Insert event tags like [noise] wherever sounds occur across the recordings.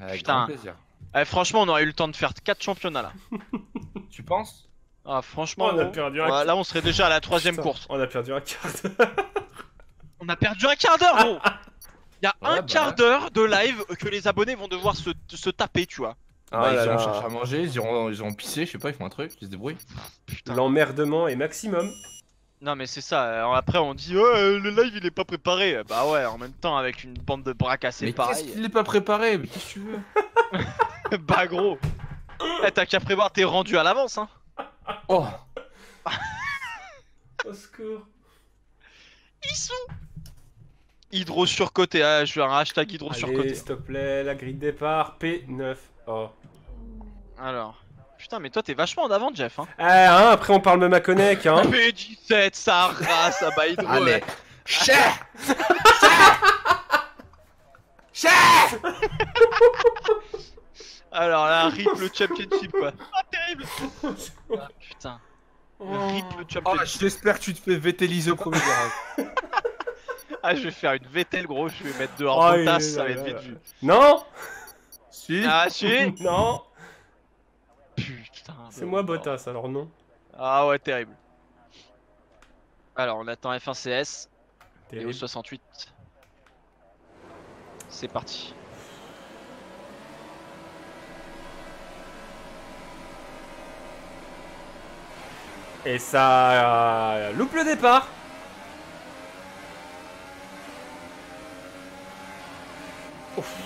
Avec Putain. grand plaisir. Eh, franchement, on aurait eu le temps de faire 4 championnats là. [laughs] Tu penses? Ah, franchement, On a gros. perdu un Ouais, là, on serait déjà à la troisième Putain, course. On a perdu un quart d'heure. On a perdu un quart d'heure, gros Il y a [laughs] Ouais, un bah quart d'heure de live que les abonnés vont devoir se, se taper, tu vois. Ah Bah, là Ils iront là. chercher à manger, ils iront, ils iront pisser, je sais pas, ils font un truc, ils se débrouillent. Putain. L'emmerdement est maximum. Non, mais c'est ça. alors après, on dit, ouais, le live il est pas préparé. Bah ouais, en même temps, avec une bande de bras cassés Mais qu'est-ce pareil. qu'il est pas préparé? Mais qu'est-ce que tu veux? [laughs] Bah gros. Eh, t'as qu'à prévoir tes rendus à l'avance, hein. Oh [laughs] Au secours. Ils sont. Hydro surcoté, ah, je veux un hashtag hydro Allez, surcoté. s'il te plaît, la grille de départ, P9. Oh. Alors. Putain, mais toi t'es vachement en avant, Jeff, hein. Eh, hein, après on parle même à Connect, hein. [laughs] P17, ça race, ah bah hydro. Allez ouais. Cher Alors là, rip le championship, quoi. [laughs] Ah, terrible. Ah, putain. Rip le Oh, championship. j'espère que tu te fais vétéliser au premier virage. [laughs] Ah, je vais faire une Vettel, gros. Je vais mettre dehors Oh, il est ça va être vite vu. Non si Ah, si. Non C'est moi. Bottas, alors non. Ah ouais, terrible. Alors, on attend F1 CS et au Terrible. 68. C'est parti. Et ça euh, loupe le départ. Ouf.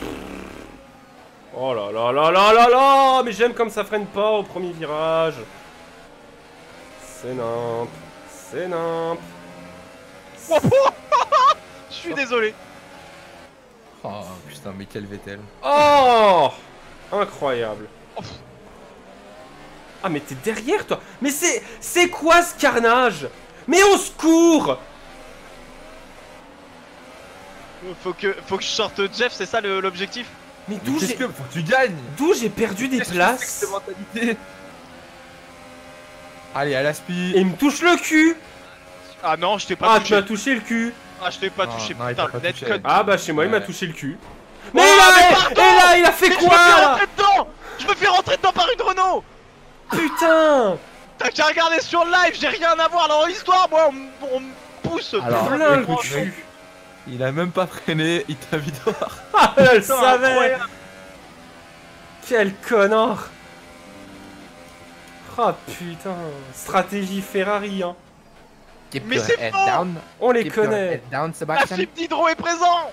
Oh là là là là là là Mais j'aime comme ça freine pas au premier virage. C'est nimp. C'est nimp. [laughs] Je suis désolé. Oh putain, mais quel Vettel. Oh Incroyable. Ah mais t'es derrière toi Mais c'est... C'est quoi ce carnage? Mais au secours Faut que, faut que je sorte Jeff, c'est ça l'objectif? Mais Mais d'où j'ai... que. Faut que tu gagnes D'où j'ai perdu des places Allez, à l'aspi Et il me touche le cul Ah non, je t'ai pas Ah tu touché. m'as touché le cul Ah, je t'ai pas Non, touché. non, il Putain, net code. Ah bah chez moi il m'a touché le cul. Oh, Mais mais là, pardon Et là il a fait Mais quoi je me fais rentrer dedans Je me fais rentrer dedans par une Renault Putain T'as qu'à regarder sur le live, j'ai rien à voir dans l'histoire, moi on, me pousse Alors, plein le cul. Il a même pas freiné, il t'a mis dehors. [laughs] Ah elle le incroyable. Quel connard Ah putain Stratégie Ferrari hein Keep Mais c'est head faux down. On les Keep connaît down, La fibre d'hydro est présent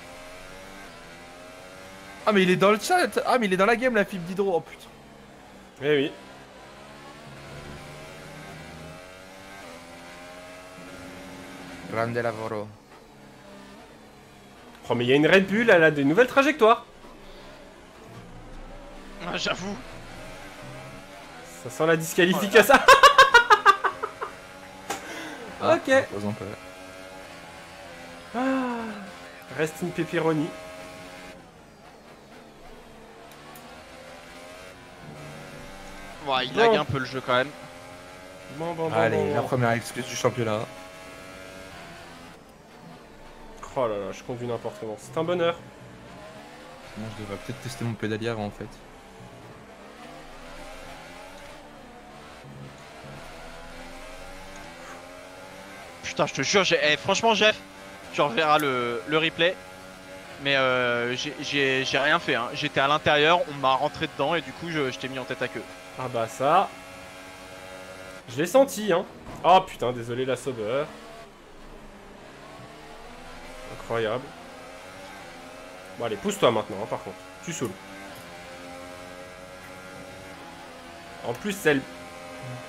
Ah, mais il est dans le chat. Ah, mais il est dans la game, la fibre d'hydro. Oh putain. Eh oui. Grande lavoro. Oh mais il y a une Red Bull, elle a des nouvelles trajectoires Ah, J'avoue. Ça sent la disqualification [laughs] Ah, Ok. Ah, Reste une pepperoni. Ouais, il Bon. lag un peu le jeu quand même. Bon, bon, bon, Allez, bon, la première excuse du championnat. Oh là là, je conduis n'importe comment. C'est un bonheur. Moi, je devrais peut-être tester mon pédalier avant en fait. Putain, je te jure, j'ai- eh, franchement, Jeff, tu reverras le, le replay. Mais euh, j'ai- rien fait. Hein. J'étais à l'intérieur, on m'a rentré dedans et du coup, je, je t'ai mis en tête à queue. Ah bah ça... Je l'ai senti, hein. Oh putain, désolé la sauveur. Incroyable. Bon allez, pousse-toi maintenant, hein, par contre. Tu saoules. En plus, elle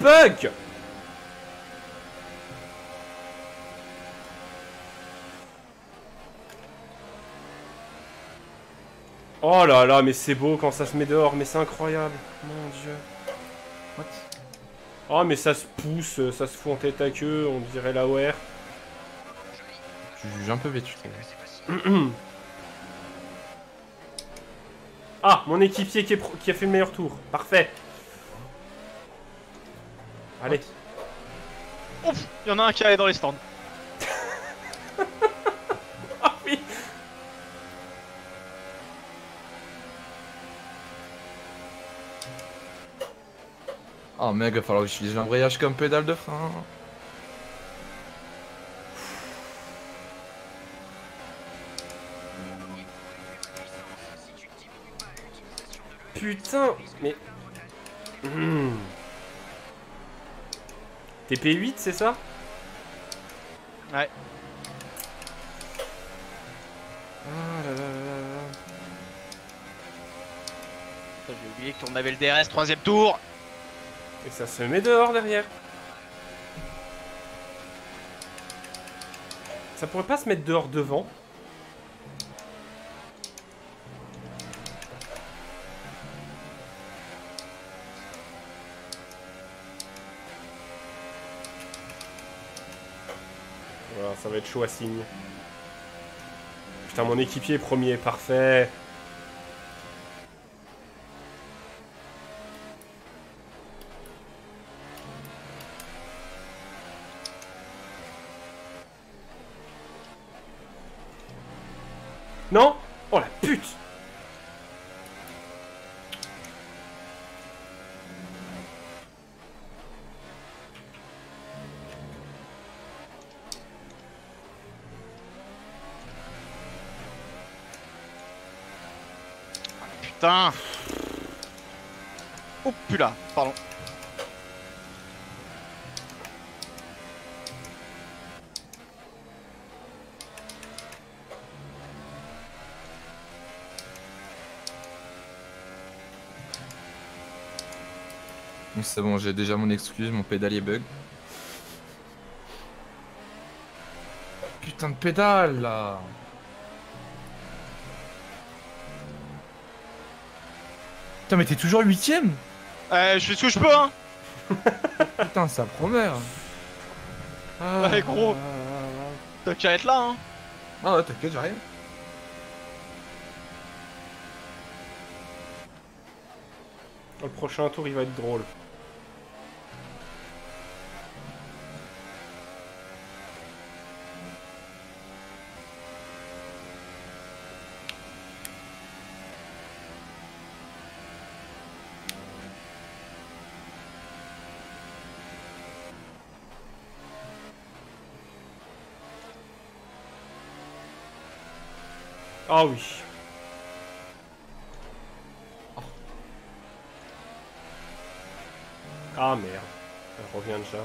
bug Oh là là, mais c'est beau quand ça se met dehors, mais c'est incroyable. Mon dieu. What? Oh, mais ça se pousse, ça se fout en tête à queue, on dirait la WR. Je juge un peu vêtu [clears throat] ah, mon équipier qui, a fait le meilleur tour. Parfait. Allez. Ouf, il y en a un qui allait dans les stands. oh, [laughs] oui. Oh mec, il va falloir utiliser l'embrayage comme pédale de frein. Putain, mais. Hmm. TP8, c'est ça? Ouais. Ah là là là J'ai oublié qu'on avait le DRS troisième tour. Et ça se met dehors derrière. Ça pourrait pas se mettre dehors devant à signe. Putain, mon équipier premier, parfait. Donc c'est bon, j'ai déjà mon excuse, mon pédalier bug. Putain de pédale là Putain mais t'es toujours huitième? Euh, je fais ce que je peux, hein. [laughs] Putain ça promet. Ah, Ouais, gros. T'as qu'à être là, hein. ah, ah ouais t'inquiète j'arrive. Le prochain tour, il va être drôle. Ah oui. Ah merde. Elle revient déjà.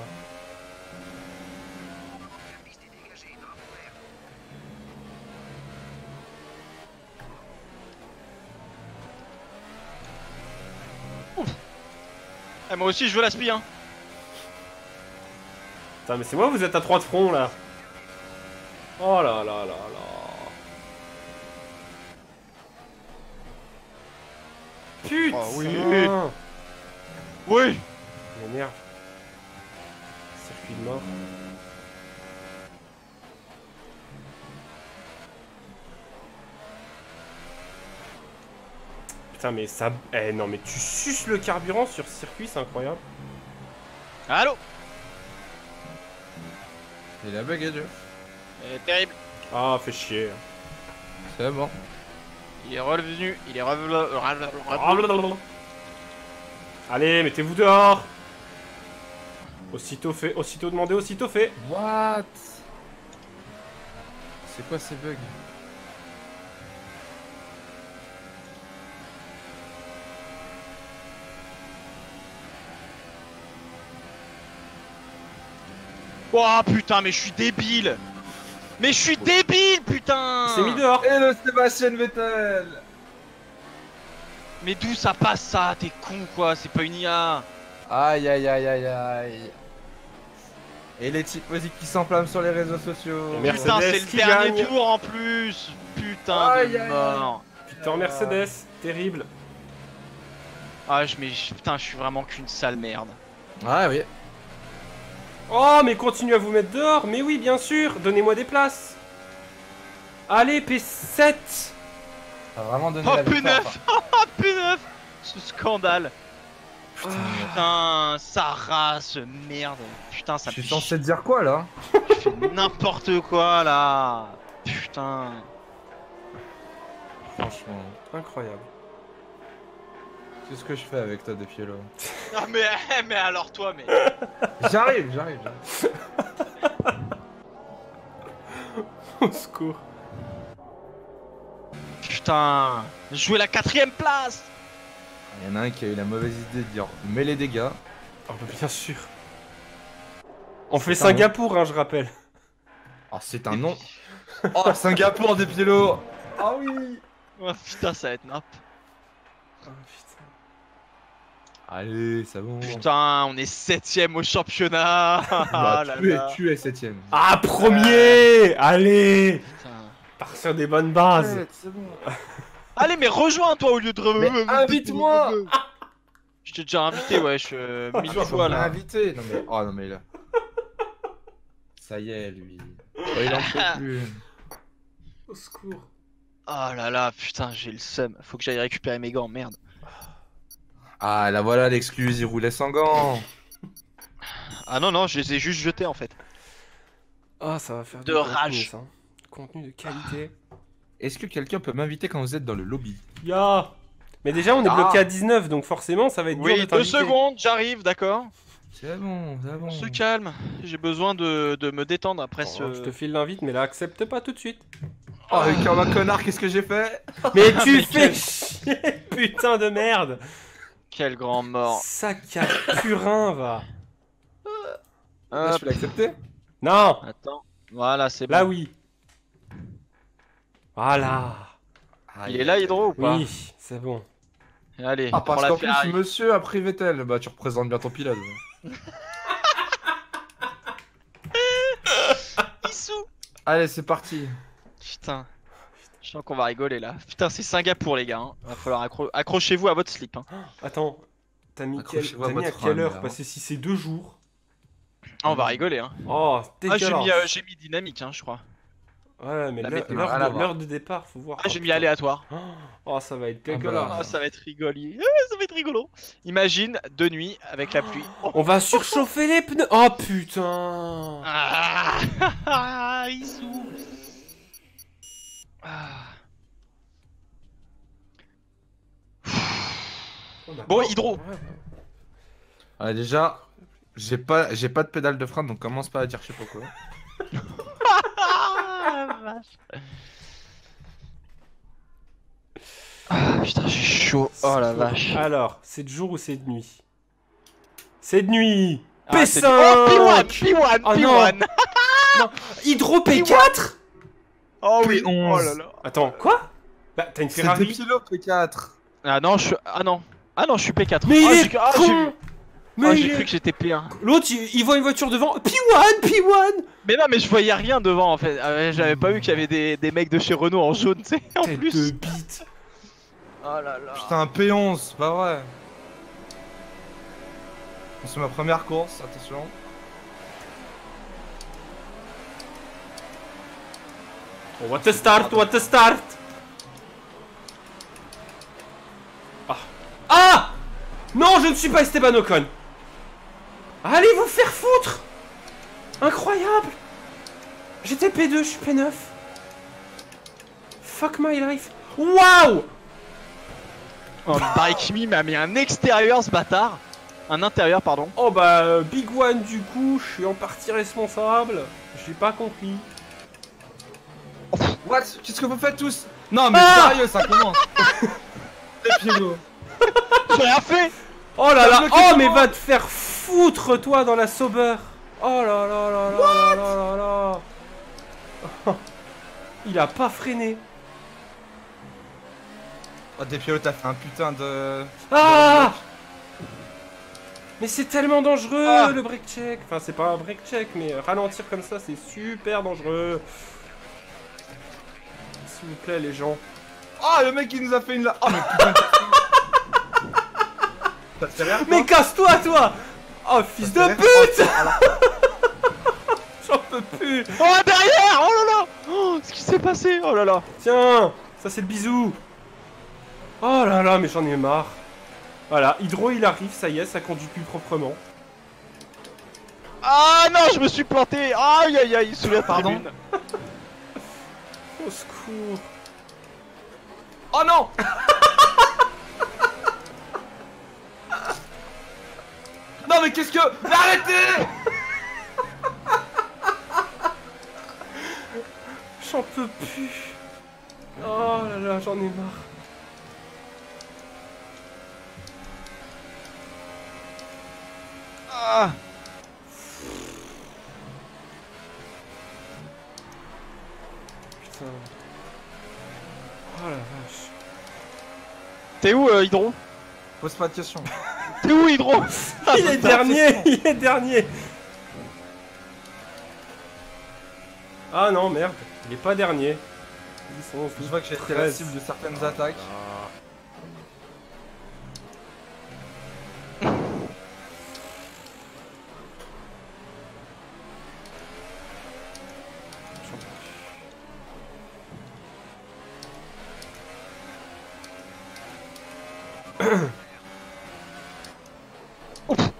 Eh, moi aussi, je veux la spie, hein. Putain, mais c'est moi, vous êtes à 3 de front là. Oh là là là là. Putain Oh oui. Mais Oui. merde. Circuit de mort. Putain, mais ça. Eh non, mais tu suces le carburant sur circuit, c'est incroyable. Allô? Il a bugué Dieu. Eh, Terrible. Ah, fait chier. C'est bon. Il est revenu, il est revenu. revenu. Allez, mettez-vous dehors Aussitôt fait, aussitôt demandé, aussitôt fait What? C'est quoi ces bugs? Oh putain, mais je suis débile. Mais je suis débile, putain. Il s'est mis dehors Et le Sébastien Vettel Mais d'où ça passe ça T'es con quoi C'est pas une IA. Aïe aïe aïe aïe aïe Et les tifosi qui s'enflamment sur les réseaux sociaux. Putain, c'est le dernier gagne. tour en plus. Putain Aïe, de aïe, aïe. mort. Putain, Mercedes, terrible. Ah, je, mais putain, je suis vraiment qu'une sale merde. Ah oui Oh, mais continuez à vous mettre dehors Mais oui, bien sûr Donnez-moi des places Allez, P7 T'as vraiment donné Oh la victoire, P9 [laughs] Oh P9 Ce scandale Putain, Putain, ça rase, merde. Putain, ça Je suis fait censé te dire quoi là Je fais n'importe quoi là. Putain. Franchement. Incroyable. Qu'est-ce que je fais avec toi, Defielo Ah [laughs] mais, [laughs] mais alors toi, mais... J'arrive, j'arrive, j'arrive. [laughs] Au secours. Putain, jouer la quatrième place Il y en a un qui a eu la mauvaise idée de dire mets les dégâts. Oh, bah, bien sûr. On fait Singapour, hein, je rappelle. Oh, c'est un nom. Oh, Singapour, Defielo Ah oui Oh putain, ça va être nappe. Oh, putain. Allez, c'est bon. Putain, on est septième au championnat Bah, Ah là tu, es, tu es septième. Ah, premier Allez Putain. Part sur des bonnes bases. Bon. [laughs] Allez, mais rejoins toi au lieu de... Invite-moi Je t'ai déjà invité, wesh, euh, [laughs] mille fois là. invité Non mais, oh non mais là. [laughs] Ça y est, lui. Oh, il en peut plus. Au secours. Oh là là, putain, j'ai le seum. Faut que j'aille récupérer mes gants, merde. Ah, là voilà l'excluse, il roulait sans gants. Ah non, non, je les ai juste jetés en fait. Ah, ça va faire De du contenu, rage. ça. Contenu de qualité. Est-ce que quelqu'un peut m'inviter quand vous êtes dans le lobby? Ya Mais déjà, on est Ah. bloqué à 19, donc forcément, ça va être dur Oui, de deux secondes, j'arrive, d'accord C'est bon, c'est bon. On se calme. J'ai besoin de, de me détendre après ce. Je te file l'invite, mais là, accepte pas tout de suite. Oh, mais comme un connard, qu'est-ce que j'ai fait? Mais tu [laughs] Mais fais quel- chier, putain de merde Quel grand mort. Sac à purin, va Là, je peux l'accepter Non attends. Voilà, c'est bon. Là, oui. Voilà. Il est là, Hydro ou pas Oui, c'est bon. Allez, Ah, prends parce la qu'en plus, Ferrari. monsieur a pris Vettel. Bah, tu représentes bien ton pilote. [laughs] Allez, c'est parti. Putain. Je sens qu'on va rigoler là. Putain, c'est Singapour, les gars. hein. Va falloir accro- accrochez-vous à votre slip. hein. [gasps] Attends, t'as mis, quel... Mis à quelle heure là. Parce que si c'est deux jours... Ah, on va rigoler. Hein. Oh, Ah, j'ai mis, euh, j'ai mis dynamique, hein, je crois. Ouais, mais la l'heure de, l'heure de départ, faut voir. Ah, Oh, j'ai mis aléatoire. [gasps] Oh, ça va être Ah, bah. dégueulasse. Ah, ça va être rigoli. Ah, ça va être rigolo. Imagine, de nuit, avec la pluie. Oh. [gasps] On va surchauffer les pneus Oh putain Ah, [laughs] ah, Issou. Ah. Bon, Hydro. Ouais, ouais. Ah, déjà, j'ai pas, j'ai pas de pédale de frein, donc commence pas à dire je sais pas quoi. Ah, la vache. Ah, putain, j'ai chaud. Oh la vache. Alors, c'est de jour ou c'est de nuit? C'est de nuit Ah, c'est- P5 Oh, P1, P1, Oh, non. P1. Hydro P4 Oh oui. P11. Oh là là. Attends, quoi Bah, t'as une C'est Ferrari des pilotes P4. Ah non, je suis... Ah non. Ah non, je suis P4. Mais ah, il j'ai- est ah, j'ai con vu- Mais ah, j'ai cru que j'étais P1. L'autre, il, voit une voiture devant P1 P1 Mais non, mais je voyais rien devant en fait. Ah J'avais pas vu qu'il y avait des, des mecs de chez Renault en jaune, tu sais, en Tête plus. de bite Oh là là. Putain, un P11, c'est pas vrai. C'est ma première course, attention. What a start, what a start. Ah. Ah! Non, je ne suis pas Esteban Ocon. Allez vous faire foutre. Incroyable. J'étais P2, je suis P9 Fuck my life. Waouh! Oh, Bike Me m'a mis un extérieur ce bâtard. Un intérieur, pardon. Oh bah, euh, Big One du coup, je suis en partie responsable. J'ai pas compris. What? Qu'est-ce que vous faites tous? Non mais ah sérieux, ça commence. [laughs] J'ai rien fait. Oh là là. Oh mais va te faire foutre toi dans la sauveur Oh là là là là What? là là là. [laughs] Il a pas freiné. Oh Despiolo t'as fait un putain de... Ah Mais c'est tellement dangereux ah. le break check. Enfin c'est pas un break check mais euh, ralentir comme ça c'est super dangereux. S'il vous plaît les gens Oh, le mec qui nous a fait une la. Oh, mais putain. [laughs] Ça te fait rire Mais casse-toi toi Oh fils de pute rire [laughs] J'en peux plus Oh, derrière Oh là là Oh, ce qui s'est passé Oh là là Tiens, ça c'est le bisou. Oh là là, mais j'en ai marre. Voilà, Hydro il arrive, ça y est, ça conduit plus proprement. Ah non, je me suis planté Aïe aïe aïe, sous la Pardon. [laughs] Au secours. Oh non [laughs] Non mais qu'est-ce que... Arrêtez J'en peux plus. Oh là là, j'en ai marre. Ah. Putain. Oh la vache. T'es où, euh, Hydro? Pose pas de questions. [laughs] T'es où, Hydro? [laughs] Il est dernier [laughs] Il est dernier Ah non, merde. Il est pas dernier. 10, 11, Je vois que j'ai été la 13. cible de certaines attaques. Ah. J'en peux plus. Ah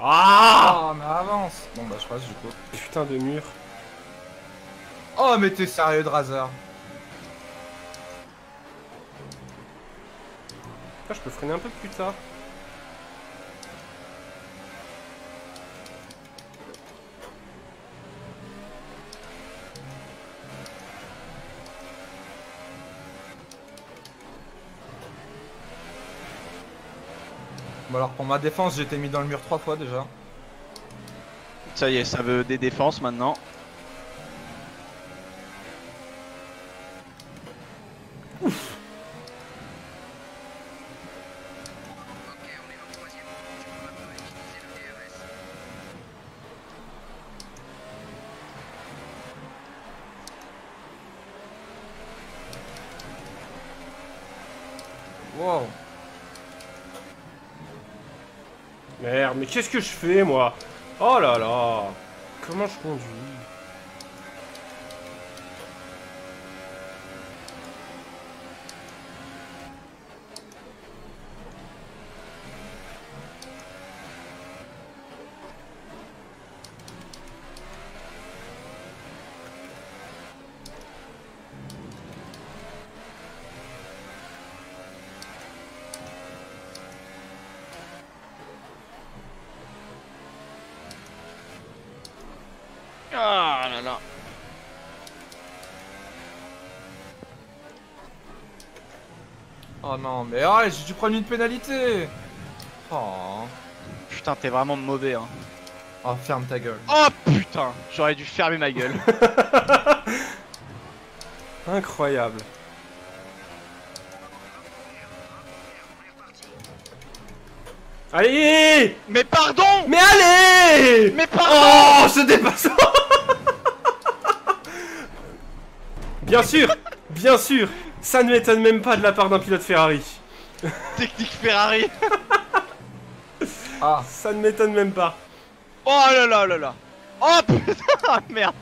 Ah, mais avance Bon, bah, je passe du coup. Putain de mur. Oh, mais t'es sérieux, Drazer Ah, je peux freiner un peu plus tard. Bon, alors, pour ma défense, j'ai été mis dans le mur trois fois déjà. Ça y est, ça veut des défenses maintenant. Wow. Merde, mais qu'est-ce que je fais moi? Oh là là. Comment je conduis Ah là là. Oh non, mais ah, j'ai dû prendre une pénalité Oh. Putain, t'es vraiment mauvais, hein. Oh, ferme ta gueule. Oh putain J'aurais dû fermer ma gueule. [laughs] Incroyable. Allez Mais pardon Mais allez Mais pardon Oh, ce dépassement [laughs] Bien sûr Bien sûr Ça ne m'étonne même pas de la part d'un pilote Ferrari. Technique Ferrari Ah, Ça ne m'étonne même pas. Oh là là là là Oh putain [laughs] Merde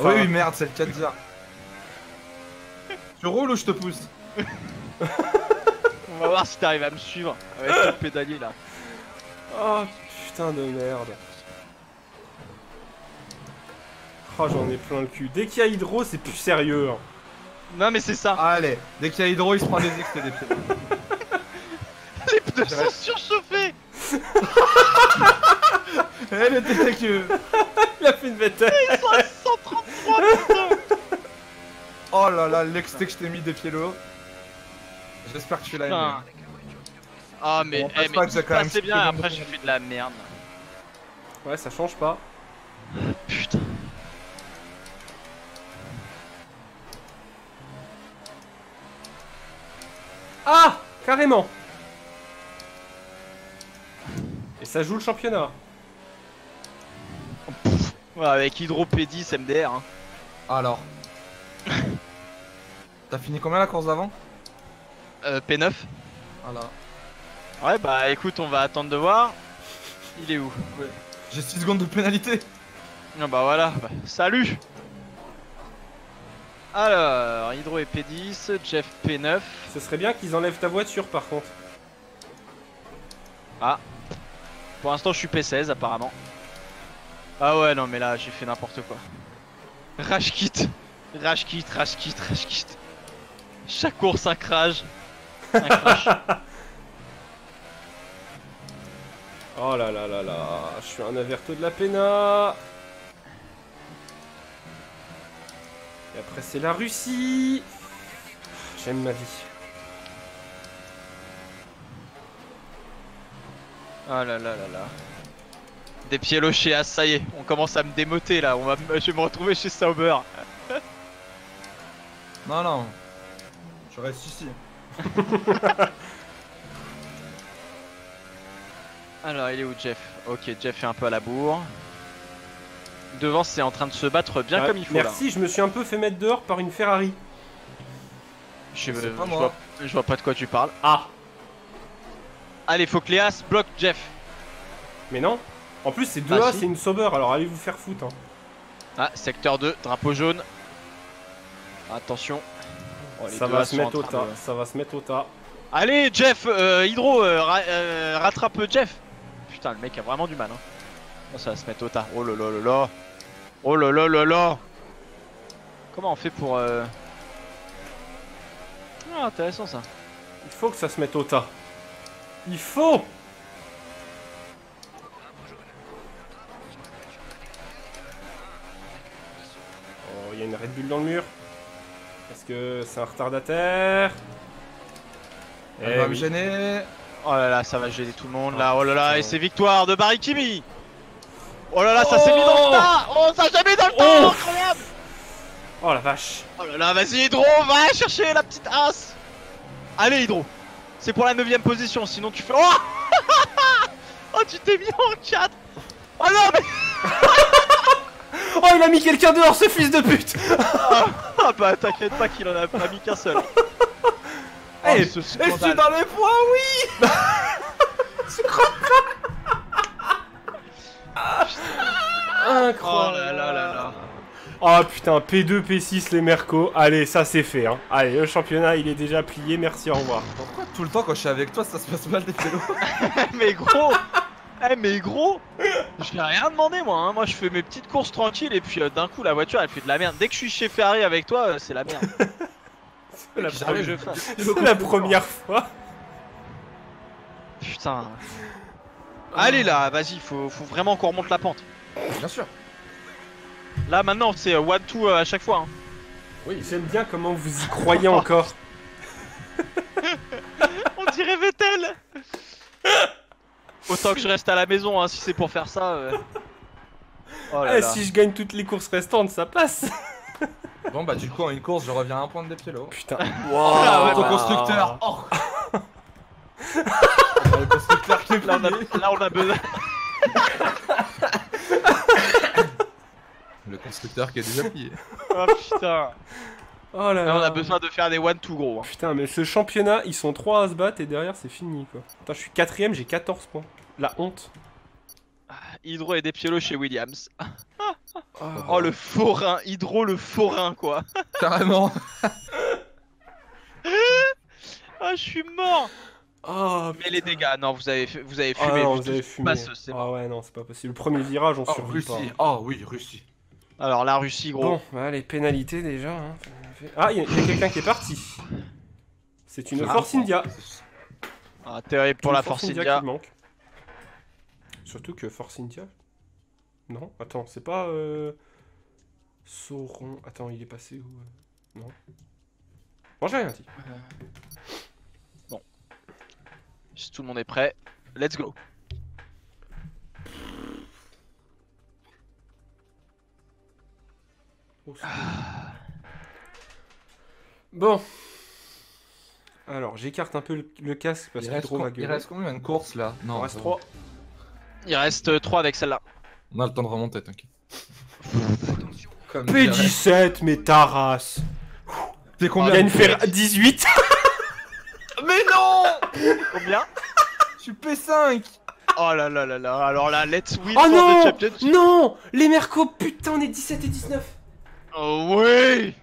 oui, oui, merde, c'est le cas de dire. Tu roules ou je te pousse On va voir si t'arrives à me suivre avec ton pédalier là. Oh, putain de merde. Oh, j'en ai plein le cul. Dès qu'il y a hydro, c'est plus sérieux. hein. Non mais c'est ça, Allez, dès qu'il y a hydro, il se prend des X et des pieds. [laughs] les pneus sont surchauffés [laughs] Eh, le TTQ Il a fait une Vettel. Ils sont à 133 putain Oh là là, l'exté que je t'ai mis des pieds lourds. J'espère que tu l'as aimé. Ah mais, Bon, eh, mais pas quand passait petit bien, après j'ai fait de la merde. Ouais, ça change pas. Ah Carrément Et ça joue le championnat. Ouais, avec Hydro P10 MDR. Hein. Alors. [laughs] T'as fini combien la course d'avant? Euh, P9 Voilà. Ouais bah écoute, on va attendre de voir. Il est où? J'ai 6 secondes de pénalité. Ah bah voilà, bah, salut Alors, Hydro et P10, Jeff P9. Ce serait bien qu'ils enlèvent ta voiture par contre. Pour l'instant, je suis P16 apparemment. Ah ouais, non mais là, j'ai fait n'importe quoi. Rage kit. Rage kit, rage kit, rage kit. Chaque course un crash. Un crash. [laughs] Oh là là là là, je suis un averto de la pena. Et après c'est la Russie. J'aime ma vie. Oh là là là là. Des pieds lochés, ah ça y est, on commence à me démoter là, on va, je vais me retrouver chez Sauber. [laughs] Non, non. Je reste ici. [laughs] Alors il est où Jeff? Ok, Jeff est un peu à la bourre. Devant c'est en train de se battre bien Ah, comme il faut là. Merci, je me suis un peu fait mettre dehors par une Ferrari. Je, pas moi. vois, je vois pas de quoi tu parles. Ah, Allez, faut que Léas bloque Jeff. mais non. En plus c'est 2A, Bah, si. c'est une Sauber, alors allez vous faire foutre. hein. Ah, secteur 2, drapeau jaune. Attention. Oh, Ça va se mettre au tas, de- ça va se mettre au tas. Allez, Jeff, euh, Hydro, euh, ra- euh, rattrape Jeff. Putain, le mec a vraiment du mal. Hein. Oh, ça va se mettre au tas? Oh là là là là. Oh là là là là. Comment on fait pour. Euh... Ah, intéressant ça. Il faut que ça se mette au tas. Il faut Oh, il y a une Red Bull dans le mur. Est-ce que c'est un retardataire? Elle Eh va me gêner. Oh là là, ça va gêner tout le monde Oh, là. Oh là là, putain. et c'est victoire de Barry Kimi. Oh là là, ça s'est mis dans le Oh. tas. Oh, ça s'est mis dans le Oh. tas. Incroyable. Oh la vache. Oh là là, vas-y Hydro, va chercher la petite as. Allez Hydro C'est pour la 9ème position, sinon tu fais... Oh [laughs] Oh tu t'es mis en 4 Oh non mais... [laughs] Oh il a mis quelqu'un dehors ce fils de pute. [laughs] Ah bah t'inquiète pas qu'il en a pas mis qu'un seul. Eh, Oh, ce Et je suis dans les points, oui Incroyable Oh là là là là Oh putain, P2, P6 les Mercos. Allez, ça c'est fait hein. Allez, le championnat il est déjà plié, merci, au revoir. Pourquoi tout le temps quand je suis avec toi ça se passe mal des vélos [laughs] Mais gros Eh mais gros Je n'ai rien demandé moi, hein. moi je fais mes petites courses tranquilles et puis euh, d'un coup la voiture elle fait de la merde. Dès que je suis chez Ferrari avec toi, euh, c'est la merde. [laughs] C'est la, [laughs] la première fois. Putain. Allez là, vas-y, faut, faut vraiment qu'on remonte la pente. Bien sûr. Là maintenant c'est euh, one two euh, à chaque fois. hein. Oui, j'aime bien comment vous y croyez encore. [laughs] On dirait Vettel Autant que je reste à la maison hein, si c'est pour faire ça. euh. Oh là Eh, là. si je gagne toutes les courses restantes, ça passe. Bon bah du coup en une course je reviens à un point de Depiello. Putain. Ah ouais, Ton bah. constructeur. Oh. [laughs] le constructeur qui est Là on a, plié. là, on a besoin. Le constructeur qui est déjà plié. Oh putain. Oh là Là on a besoin de faire des one two gros. hein. Putain, mais ce championnat, ils sont 3 à se battre et derrière c'est fini quoi. Putain, je suis quatrième, j'ai 14 points. La honte. Hydro et des pielos chez Williams. [laughs] Oh, Oh le forain, Hydro le forain quoi. Carrément. [laughs] Ah je suis mort. Oh, Mais les dégâts, non vous avez, fait- vous avez Ah fumé. non, vous avez fumé. passe, Ah ouais, non, c'est pas possible. Le premier virage, on Oh survit pas. Russie. Oh oui Russie. Alors la Russie gros. Bon, bah, les pénalités déjà. hein. Ah, il y a, quelqu'un qui est parti. C'est une Ah, Force India. Ah, terrible pour Une la Force India. qui manque. Surtout que Force India. Non, attends, c'est pas. Euh... Sauron. Attends, il est passé où euh? Non. Bon, j'ai rien dit. Si tout le monde est prêt, let's go. Oh, c'est Bon. Alors, j'écarte un peu le, le casque parce Il que reste, trop com- va il reste combien de courses là Il Non, en reste ça va. 3. Il reste 3 avec celle-là. On a le temps de remonter, t'inquiète. Comme dirait- P17, mais ta race. T'es Il combien y a une fer 18. Combien Je suis P5 Oh là là là là, alors là, let's win Oh for non the championship. Non Les Mercos, putain, on est 17 et 19. Oh oui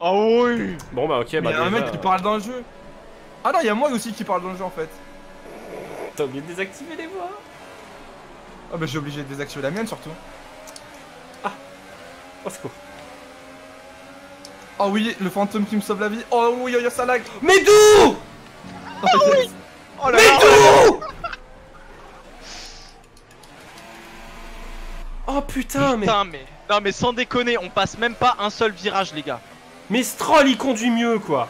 Oh oui Bon, bah, ok, Mais bah. y a un mec qui parle dans le jeu Ah non, il y a moi aussi qui parle dans le jeu en fait T'as oublié de désactiver les voix. Ah bah j'ai obligé de désactiver la mienne surtout Au secours. Oh oui, le fantôme qui me sauve la vie. Oh oui, il y a ça lag. Mais d'où? Oh là Mais d'où Oh putain, mais... Putain, mais. Non, mais sans déconner, on passe même pas un seul virage, les gars. Mais Stroll, il conduit mieux, quoi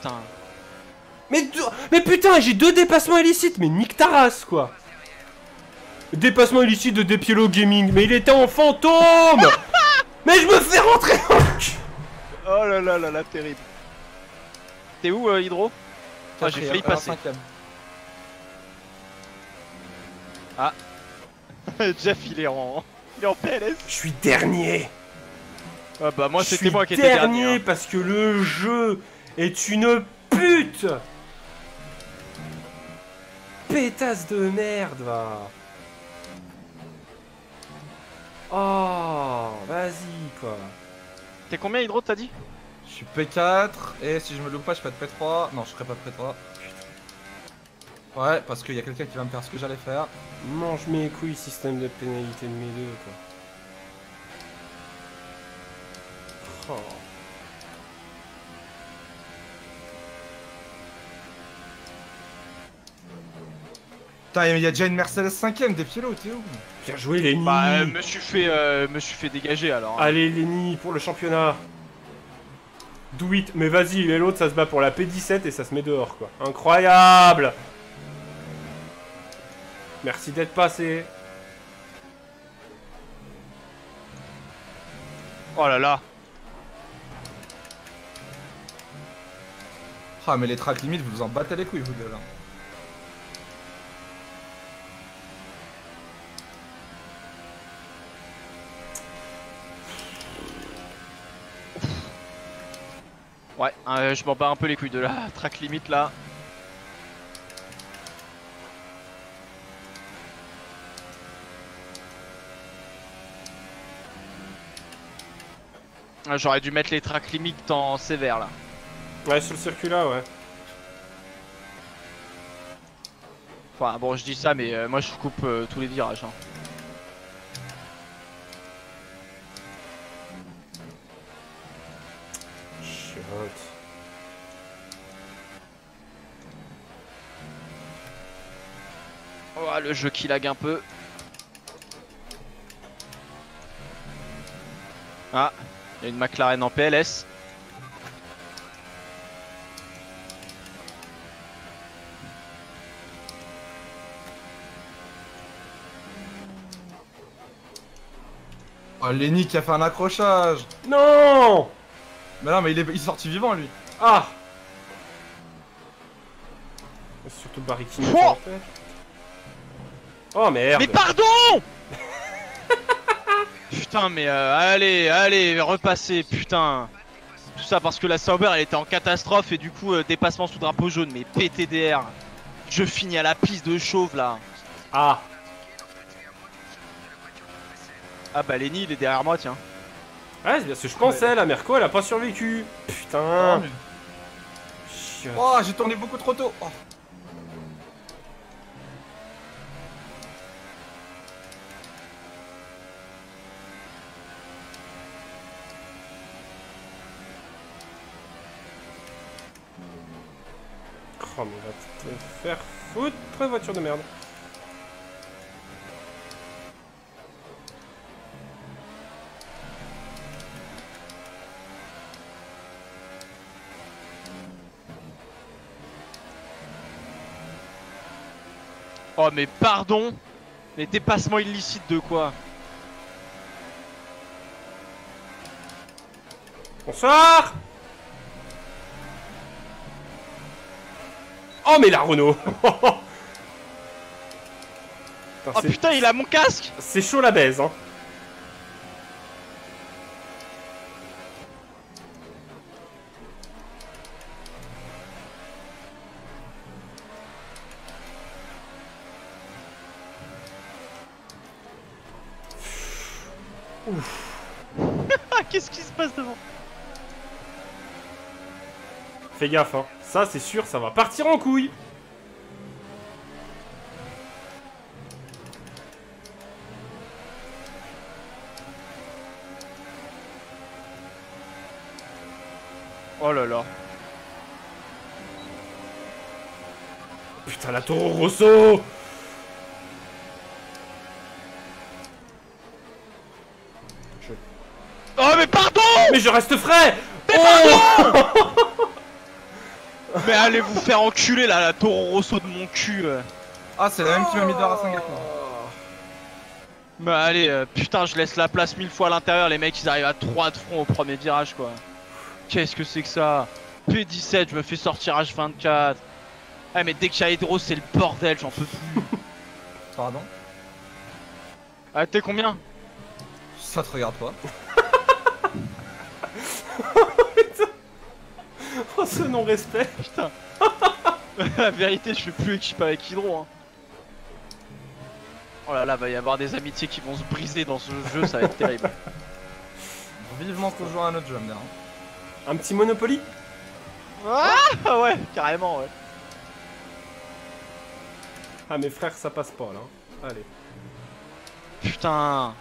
Putain. Mais, deux- mais putain, j'ai deux dépassements illicites, mais nique ta race, quoi Dépassement illicite de Depielo Gaming, mais il était en fantôme [laughs] Mais je me fais rentrer dans le cul Oh là là là là, terrible. T'es où, euh, Hydro? J'ai failli passer. [laughs] Jeff, il est en. Il est en PLS. Je suis dernier Ah bah, moi, c'était suis moi qui étais dernier dernier. hein. parce que le jeu est une pute Pétasse de merde, va Oh, vas-y, quoi T'es combien, Hydro, t'as dit? Je suis P4 et si je me loupe pas, je fais de P3. Non, je serai pas de P3. Ouais, parce qu'il y a quelqu'un qui va me faire ce que j'allais faire. Mange mes couilles, système de pénalité de mes deux, quoi. Oh. Putain, il y a déjà une Mercedes 5ème des Pielo, t'es où Bien joué, Lenny Bah, euh, me suis fait, euh, me suis fait dégager alors. hein. Allez, Lenny, pour le championnat Do it Mais vas-y, et l'autre, ça se bat pour la P17 et ça se met dehors, quoi. Incroyable Merci d'être passé. Oh là là. Ah, mais les tracks limites, vous vous en battez les couilles, vous deux là. Ouais, euh, je m'en bats un peu les couilles de la track limite là. Ah, J'aurais dû mettre les track limites en sévère là. Ouais, sur le circuit là, ouais. Enfin bon je dis ça mais euh, moi je coupe euh, tous les virages. hein. Oh le jeu qui lag un peu. Il y a une McLaren en PLS. Oh, Lenny qui a fait un accrochage Non Mais non, mais il est, il est sorti vivant lui Ah Surtout Barricini. Oh Oh merde Mais pardon Putain mais euh, allez, allez, repassez, putain. Tout ça parce que la Sauber elle était en catastrophe et du coup euh, dépassement sous drapeau jaune, mais PTDR Je finis à la piste de chauve là. Ah. Ah bah Lenny il est derrière moi tiens. Ouais, c'est bien ce que je pensais, la Merco elle a pas survécu. Putain. Chiotte. Oh, j'ai tourné beaucoup trop tôt. Oh. Oh mais va te faire foutre, voiture de merde. Oh mais pardon. Mais dépassement illicite de quoi? Bonsoir mais la Renault. [laughs] Putain, Oh putain il a mon casque. C'est chaud la baise hein. [laughs] Qu'est-ce qui se passe devant? Fais gaffe hein Ça c'est sûr ça va partir en couille. Oh là là. Putain, la Toro Rosso. Oh mais pardon Mais je reste frais Oh Mais allez vous faire enculer là, la Toro Rosso de mon cul. euh. Ah, c'est la même qui m'a mis dehors à Singapour. Mais allez, euh, putain, je laisse la place mille fois à l'intérieur. Les mecs, ils arrivent à 3 de front au premier virage, quoi. Qu'est-ce que c'est que ça? P17, je me fais sortir H24. Ah, mais dès que j'ai Hydro, c'est le bordel, j'en peux plus. [laughs] Pardon? Ah, t'es combien? Ça te regarde pas. [laughs] [laughs] Oh, ce non-respect Putain. [laughs] La vérité, je fais plus équipe avec Hydro. Hein. Oh là là, va y avoir des amitiés qui vont se briser dans ce jeu, ça va être terrible. [laughs] Vivement qu'on joue à un autre jeu, me dire. Un petit Monopoly? Ah ouais, carrément, ouais. Ah, mes frères, ça passe pas, là. Allez. Putain.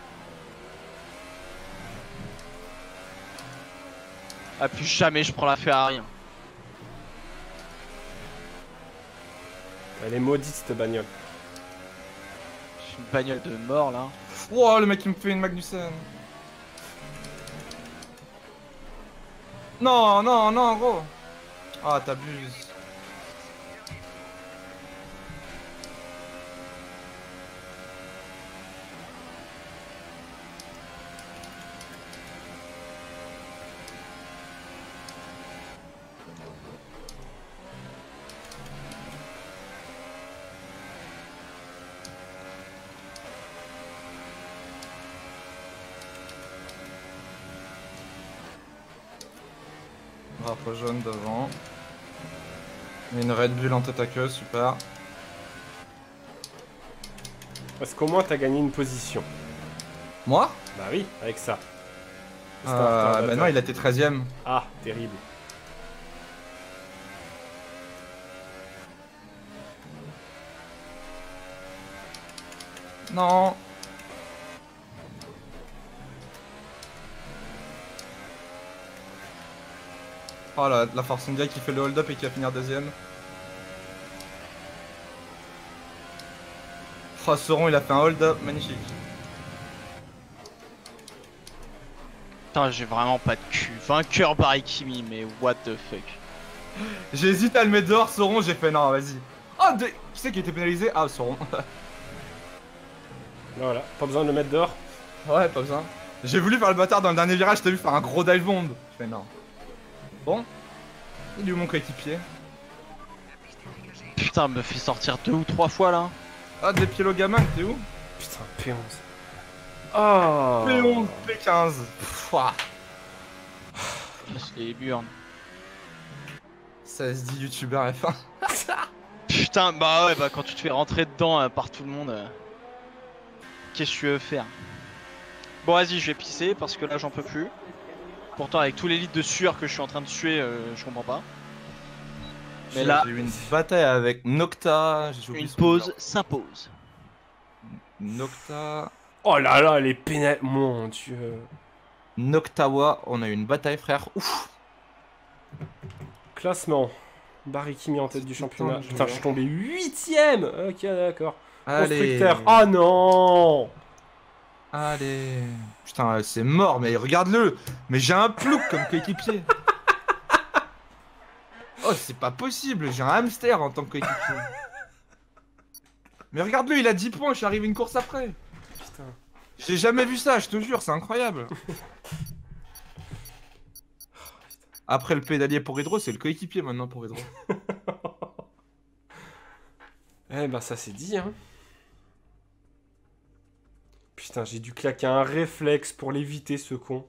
Ah, plus jamais je prends la Ferrari. hein. Elle est maudite, cette bagnole. C'est une bagnole de mort là. Wow, le mec il me fait une Magnussen. Non, non, non, gros. Ah, t'abuses. Jaune devant. Une Red Bull en tête à queue, super. Parce qu'au moins, t'as gagné une position. Moi? Bah oui, avec ça. euh, Bah non, il a été 13ème. Ah, terrible. Non. Oh la, la Force India qui fait le hold-up et qui va finir deuxième. Oh, Sauron il a fait un hold-up, magnifique. Putain, j'ai vraiment pas de cul. Vainqueur Barikimi, mais what the fuck. J'hésite à le mettre dehors, Sauron, j'ai fait non, vas-y. Oh, de... qui c'est qui a été pénalisé? Ah, Sauron. [laughs] Voilà, pas besoin de le mettre dehors. ouais, pas besoin. J'ai voulu faire le bâtard dans le dernier virage, t'as vu faire un gros dive bomb. Je fais non. Bon. Il est où mon coéquipier Putain, me fait sortir deux ou trois fois là. Ah, des pieds gamin, t'es où? Putain, P11. Oh P11, P15. Pff, ouah. C'est les burnes. Ça se dit youtubeur F1. [laughs] Putain, bah ouais, bah quand tu te fais rentrer dedans euh, par tout le monde, euh, qu'est-ce que tu veux faire? Bon, vas-y, je vais pisser parce que là j'en peux plus. Pourtant, avec tous les litres de sueur que je suis en train de suer, euh, je comprends pas. Mais là, j'ai eu une bataille avec Nocta. une pause s'impose. Nocta. Oh là là, les pénales. Mon dieu. Noctawa, on a eu une bataille, frère. Ouf. Classement. Barikimi en tête du championnat. Putain, je suis tombé 8ème Ok, d'accord. Allez. Constructeur. Oh non Allez. Putain, c'est mort, mais regarde-le. Mais j'ai un plouc comme coéquipier. [laughs] Oh, c'est pas possible. J'ai un hamster en tant que coéquipier. Mais regarde-le, il a 10 points. Je suis arrivé une course après. Putain. J'ai jamais vu ça, je te jure, c'est incroyable. [laughs] Après le pédalier pour Hydro, c'est le coéquipier maintenant pour Hydro. [laughs] Eh ben, ça c'est dit, hein. Putain, j'ai dû claquer un réflexe pour l'éviter, ce con.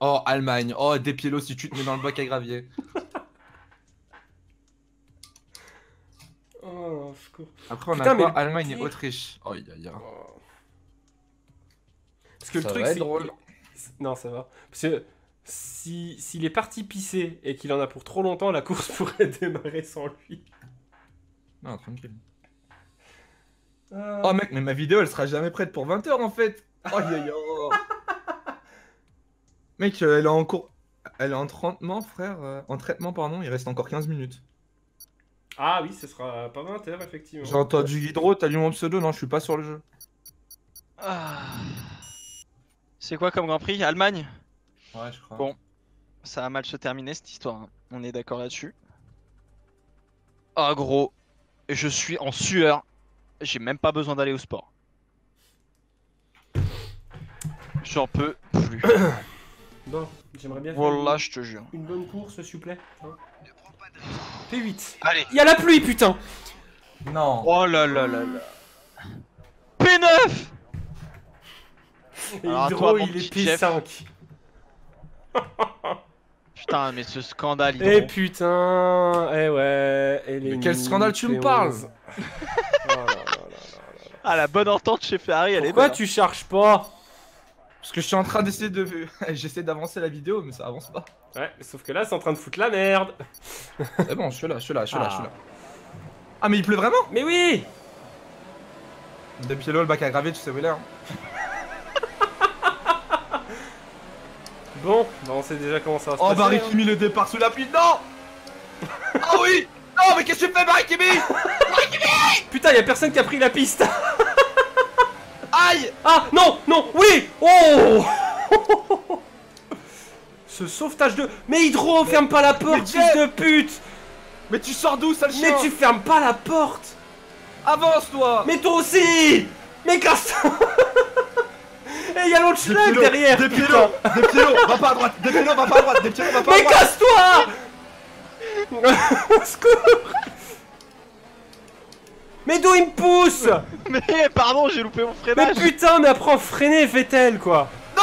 Oh, Allemagne. Oh, Despielo si tu te mets dans le bac à gravier. [laughs] Oh, je cours. Après, on Putain, a mais quoi le Allemagne et pire- Autriche. Oh. Oh. Parce que Ça le truc, va être c'est. drôle. Non, ça va. Parce que si- s'il est parti pisser et qu'il en a pour trop longtemps, la course [laughs] pourrait démarrer sans lui. Non, tranquille. Oh, mec, mais ma vidéo, elle sera jamais prête pour 20h en fait. Oh, aïe, aïe, aïe. Mec, euh, elle est en cours. Elle est en traitement, frère. euh, En traitement, pardon, il reste encore 15 minutes. Ah oui, ce sera pas 20h, effectivement. J'ai entendu Hydro, t'as lu mon pseudo Non, je suis pas sur le jeu. Ah. C'est quoi comme Grand Prix? Allemagne? Ouais, je crois. Bon. Ça va mal se terminer cette histoire, hein. on est d'accord là-dessus. Ah gros, je suis en sueur, j'ai même pas besoin d'aller au sport. J'en peux plus. [coughs] Bon, j'aimerais bien faire Voilà, je te jure. une, bonne course, s'il vous plaît. hein. P8. Allez. Il y a la pluie, putain Non. Oh là là là là. P9 Et Alors, Hydro, toi, il est petit Jeff. P5. [laughs] Putain, mais ce scandale, Hydro. Eh putain Eh ouais et les Mais quel scandale tu me P11. parles [laughs] Oh là là là là là. Ah, la bonne entente chez Ferrari, elle Pourquoi est belle. hein. tu charges pas? Parce que je suis en train d'essayer de. [laughs] J'essaie d'avancer la vidéo, mais ça avance pas. Ouais, sauf que là, c'est en train de foutre la merde [laughs] C'est bon, je suis là, je suis là, je suis là, Ah. je suis là. Ah, mais il pleut vraiment? Mais oui Depuis le bac à graver, tu sais où il est. hein. [laughs] Bon, bah on sait déjà comment ça va se Oh, passer. Barry hein. Kimi, le départ sous la pluie, non Oh oui Non, mais qu'est-ce que tu fais, Barry Kimi? Putain, y'a personne qui a pris la piste Aïe! Ah non, non, oui! Oh! [laughs] Ce sauvetage de... Mais Hydro, ferme pas la porte, mais fils de pute! Mais tu sors d'où, sale Mais chien? tu fermes pas la porte! Avance, toi! Mais toi aussi! Mais casse [laughs] Et y'a l'autre Des schlag piélos, derrière Des piélos Des piélos Va pas à droite Des piélos, va pas à droite Des piélos, va pas à Mais droite. casse-toi! [laughs] Au secours Mais d'où il me pousse [laughs] Mais pardon, j'ai loupé mon Mais freinage. putain, mais apprends à freiner, Vettel, quoi. [laughs]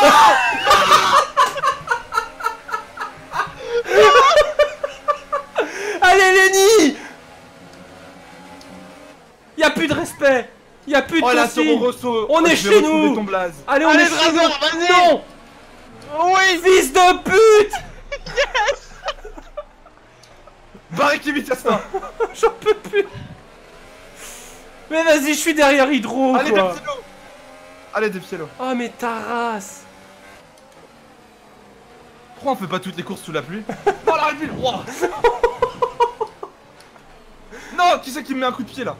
Allez, Lenny Y'a plus de respect. Y'a plus de Oh, Rosso. On Oh, est chez nous. ton blaze. Allez, on Allez, est chez nous. Non. Oui. Fils de pute. [laughs] Barry Kimi, tiens ça J'en peux plus Mais vas-y, je suis derrière Hydro, Allez, des quoi. piélos Allez, des piélos Oh, mais ta race. Pourquoi on fait pas toutes les courses sous la pluie? Oh, la Ouah. [laughs] Non Qui c'est qui me met un coup de pied, là?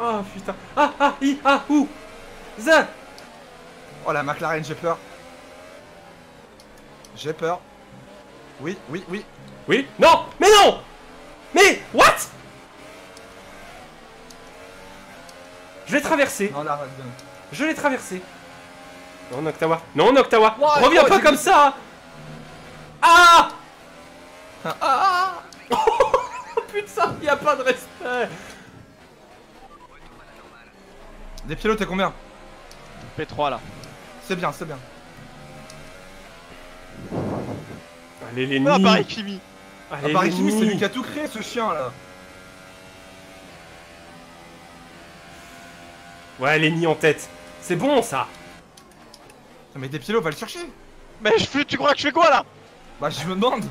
Oh, putain. Ah, ah, i, ah, ouh Za Oh, la McLaren, j'ai peur. J'ai peur. Oui, oui, oui. Oui. Non Mais non. Mais What? Je l'ai traversé. Non, Je l'ai traversé. Non, Noctawa Non, Noctawa Ouais, Reviens pas comme ça Ah Ah, ah, Oh [laughs] putain, y a pas de respect. Des piélos, t'es combien P3 là. C'est bien, c'est bien. Allez, les Ah, nids. Barry Kimi. Ah, Allez, Barry les Kimi, c'est lui qui a tout créé, ce chien, là Ouais, les nids en tête. C'est bon, ça. Non, Mais des piélos, va le chercher. Mais je fais, tu crois que je fais quoi là? Bah, je me demande.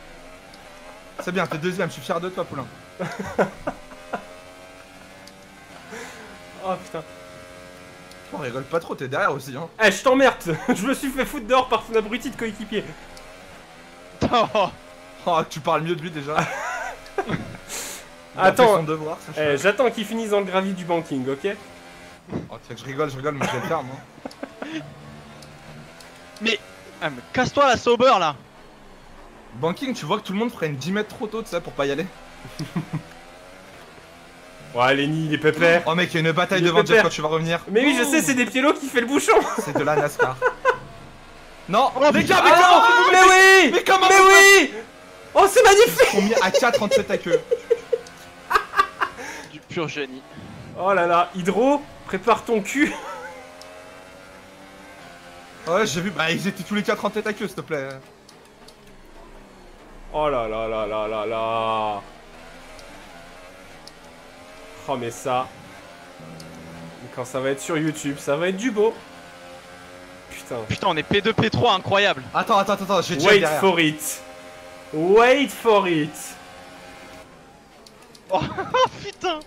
[laughs] C'est bien, t'es deuxième, je suis fier de toi, Poulain. [laughs] Oh putain. On rigole pas trop, t'es derrière aussi, hein. Eh, je t'emmerde. [laughs] Je me suis fait foutre dehors par son abruti de coéquipier. Oh, Oh, tu parles mieux de lui, déjà Attends. Eh, j'attends qu'il finisse dans le gravier du banking, ok Oh, tiens, je rigole, je rigole, mais je vais le faire, moi. [laughs] Ah, mais casse-toi la Sauber là. Banking, tu vois que tout le monde ferait une 10 mètres trop tôt, tu sais, pour pas y aller. [laughs] Ouais, les nids, les pépères Oh, mec, il y a une bataille Il est devant Jeff pépère. quand tu vas revenir. Mais oui, je sais, c'est des piélos qui fait le bouchon. [laughs] C'est de la NASCAR. Non, Oh, les gars, mais Ah comment Mais oui Mais comment Mais oui Oh, c'est magnifique Ils sont mis à 4 en tête à queue pur génie. Oh là là, Hydro, prépare ton cul. Ouais, j'ai vu, bah, ils étaient tous les 4 en tête à queue, s'il te plaît. Oh là là là là là là. Oh mais ça... Quand ça va être sur YouTube, ça va être du beau. Putain. Putain, on est P2, P3, incroyable. Attends, attends, attends, j'ai Jeff Wait derrière. for it. Wait for it. Oh [laughs] putain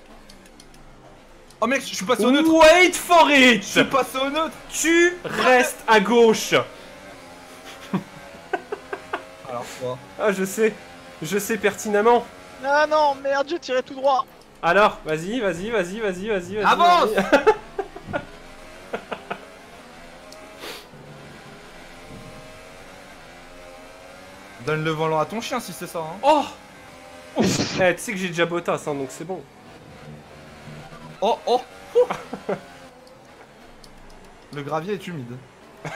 Oh, mec, je suis passé au neutre Wait for Je it suis passé au neutre Tu restes à gauche [laughs] Alors quoi Ah, je sais. Je sais pertinemment. Ah non, merde, j'ai tiré tout droit. Alors, vas-y, vas-y, vas-y, vas-y, vas-y, vas-y. Avance. Donne le volant à ton chien si c'est ça. Hein. Oh Eh, tu sais que j'ai déjà botas, hein, donc c'est bon. Oh oh oh. [laughs] Le gravier est humide. [laughs]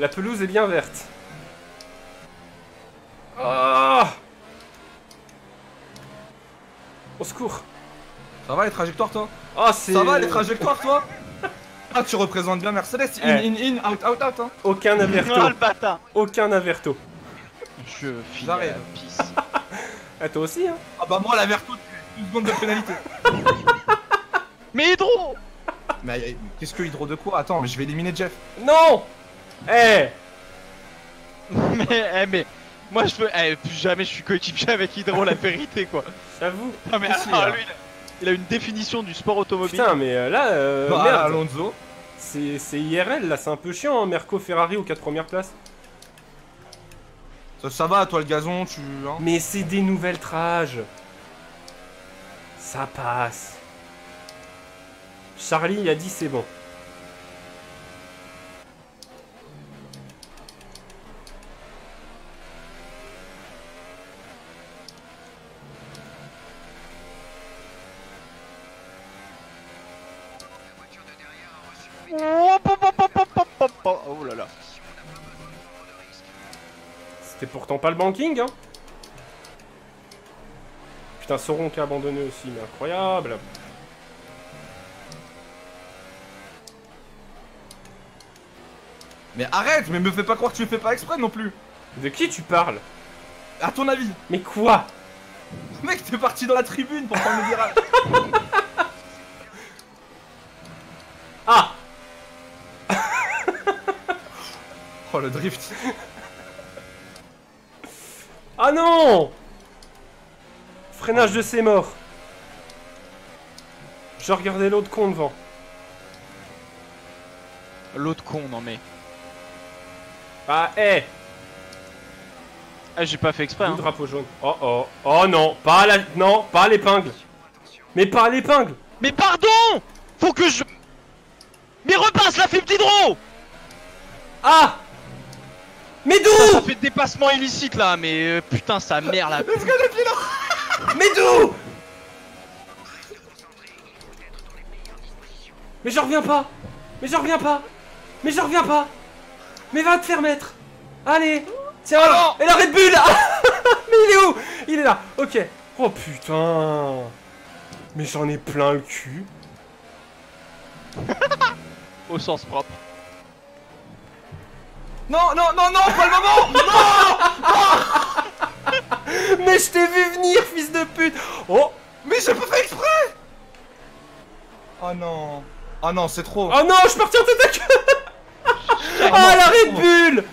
La pelouse est bien verte. Oh Au secours. Ça va les trajectoires toi? Oh, c'est... Ça va les trajectoires toi? Ah tu représentes bien Mercedes, in Eh. in in, out out out hein. Aucun Ah averto. le bâtard. Aucun averto. Je file J'arrive. à la pisse. [laughs] Ah, toi aussi, hein Ah bah moi la 12 secondes de pénalité. [laughs] Mais Hydro Mais euh, qu'est-ce que hydro de quoi? Attends, mais je vais éliminer Jeff. Non Eh Mais, eh, mais, moi je veux, eh, plus jamais je suis coéquipier avec Hydro, la vérité quoi. J'avoue. Ah mais alors, lui, il a, une définition du sport automobile. Putain, mais euh, là, euh, bah, merde. Alonso. C'est c'est IRL, là, c'est un peu chiant, hein, Merco, Ferrari aux 4 premières places. Ça, ça va toi le gazon, tu... Hein Mais c'est des nouvelles trages. Ça passe. Charlie, il a dit c'est bon. Hop. Oh là là. C'était pourtant pas le banking, hein. Putain, Sauron qui a abandonné aussi, mais incroyable. Mais arrête, mais me fais pas croire que tu le fais pas exprès non plus. De qui tu parles? À ton avis Mais quoi? Mec, t'es parti dans la tribune pour prendre le virage. [laughs] Ah [laughs] Oh le drift. Ah non Freinage de ses morts. Je regardais l'autre con devant. L'autre con, non mais. Ah, eh Ah, j'ai pas fait exprès. Le Hein. drapeau jaune. Oh oh. Oh non, pas la... Non, pas l'épingle. Mais pas l'épingle Mais pardon Faut que je. Mais repasse la fibre d'hydro Ah Mais Ça, ça d'où fait dépassement illicite là, mais euh, putain, sa mère là. Mais d'où Mais j'en reviens pas. Mais j'en reviens pas. Mais j'en reviens pas. Mais va te faire mettre. Allez Tiens non. Et la Red Bull. [laughs] Mais il est où? Il est là. Ok. Oh putain. Mais j'en ai plein le cul. Au sens propre. Non, non, non, non, pas le moment Mais je t'ai vu venir, fils de pute. Oh Mais j'ai pas fait exprès. Oh non. Oh non, c'est trop. Oh non, je suis parti en tête à queue Ah la Red Bull.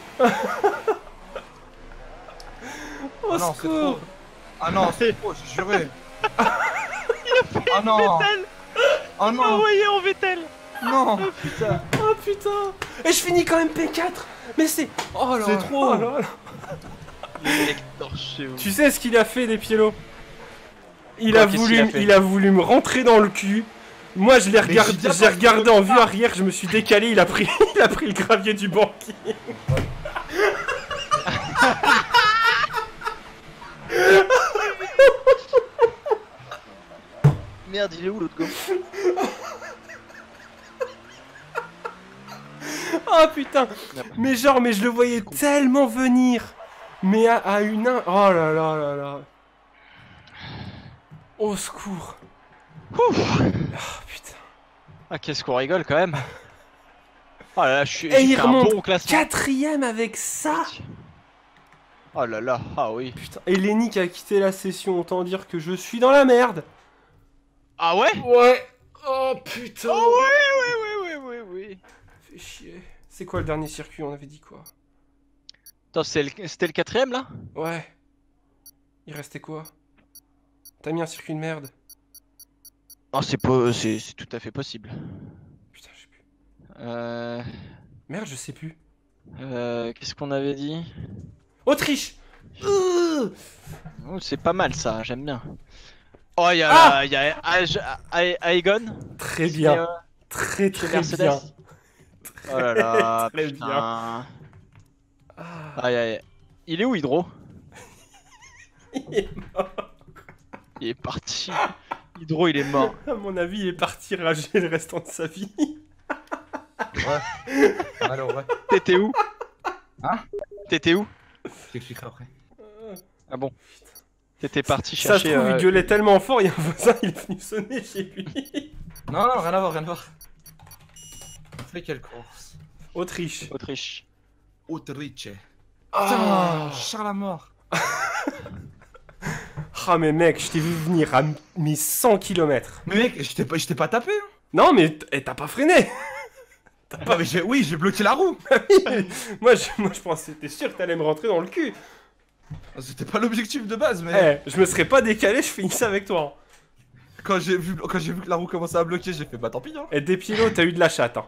Au non, c'est secours. Trop Ah non, c'est trop, j'ai juré. [laughs] Ah non. Oh non. Envoyé en Vettel Non. Putain. Oh putain. Et je finis quand même P4 Mais c'est... Oh là C'est trop. oh là là. Les mecs torchés, vous. Tu sais ce qu'il a fait, les Pielo il a, voulu, qu'il a fait? il a voulu me rentrer dans le cul. Moi, je l'ai regardé, j'ai regardé en vue arrière, je me suis décalé, il a pris, [laughs] il a pris le gravier du banquier. [laughs] Merde, il est où l'autre gars Oh putain. Mais genre, mais je le voyais tellement venir Mais à, à une... in- Oh là là là là. Au secours. Oh putain. Ah, qu'est-ce qu'on rigole quand même. Oh là là, je suis. Et il remonte bon. Quatrième avec ça. Oh là là, ah oui. Putain, et Lenny qui a quitté la session, autant dire que je suis dans la merde. Ah ouais? Ouais. Oh putain. Oh oui, oui, oui, oui, oui, oui. Fais chier. C'est quoi le dernier circuit? On avait dit quoi? Attends, c'est le- c'était le quatrième là? Ouais. Il restait quoi? T'as mis un circuit de merde Non, c'est pas, c'est c'est tout à fait possible. Putain, je sais plus. Euh... Merde, je sais plus. Euh, Qu'est-ce qu'on avait dit? Autriche Euh, Oh, C'est pas mal ça, j'aime bien. Oh, il y Ah a, y a Aegon Très bien, euh, très très bien. [laughs] Oh là là, Très putain. bien. Aïe aïe. Il est où Hydro? Il est Il est parti. Hydro, il est mort. À mon avis, il est parti rager le restant de sa vie. Ouais. Alors, ouais. T'étais où? Hein? T'étais où? Je t'expliquerai après. Ah bon T'étais parti Ça se chercher. trouve, euh, il gueulait tellement fort, il y a un voisin, il est venu sonner chez lui. Non, non, rien à voir, rien à voir. On fait quelle course Autriche. Autriche. Autriche. Ah, Putain, Charles à mort. [laughs] Ah, mais mec, je t'ai vu venir à mes 100 km. Mais mec, je t'ai pas, pas tapé. Hein. Non, mais eh, t'as pas freiné. [laughs] Ah, mais oui, j'ai bloqué la roue. [laughs] moi, je, moi, je pensais, t'es sûr que t'allais me rentrer dans le cul. C'était pas l'objectif de base, mais Eh, je me serais pas décalé, je finissais avec toi. quand j'ai vu, quand j'ai vu que la roue commençait à bloquer, j'ai fait bah tant pis. Hein. Et des pilotes, t'as eu de la chatte. Hein.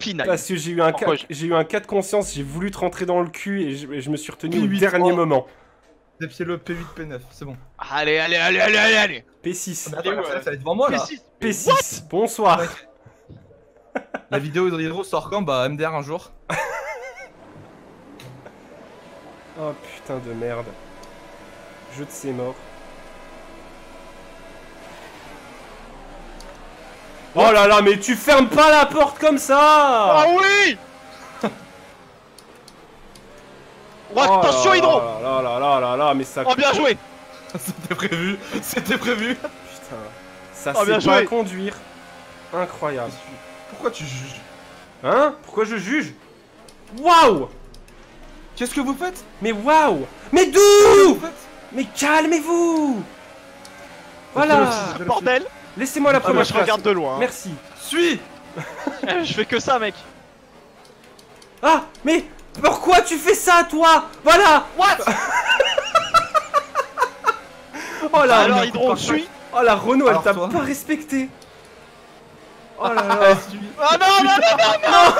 Pinaille. Parce que j'ai eu un cas, j'ai eu un cas de conscience, j'ai voulu te rentrer dans le cul et je, et je me suis retenu au P8, dernier oh. moment. Le P8, P9, c'est bon. Allez, allez, allez, allez, allez, allez. P6. Mais attends, la sellette, elle est devant moi là. P6. P6. Bonsoir. Ouais. La vidéo d'Hydro sort quand? Bah MDR un jour. [laughs] Oh putain de merde. Jeu de ses morts. Oh là là, mais tu fermes pas la porte comme ça. Ah oui [laughs] Oh, attention, Hydro. là là là là là là, mais ça... Oh, bien joué. [laughs] C'était prévu, c'était prévu. Putain, ça Oh, bien sait pas joué. conduire. Incroyable. Pourquoi tu juges Hein? Pourquoi je juge? Waouh! Qu'est-ce que vous faites? Mais waouh! Mais d'où? Mais calmez-vous! Voilà. Bordel Laissez-moi la Ah, première moi je place. regarde de loin. hein. Merci. Suis. [laughs] Je fais que ça, mec. Ah Mais pourquoi tu fais ça, toi? Voilà. What? [laughs] Oh là Alors, là Hydro, on suit Oh la Renault, elle t'a pas respecté. Oh là [laughs] là. Ah, suis. Ah non, non, non,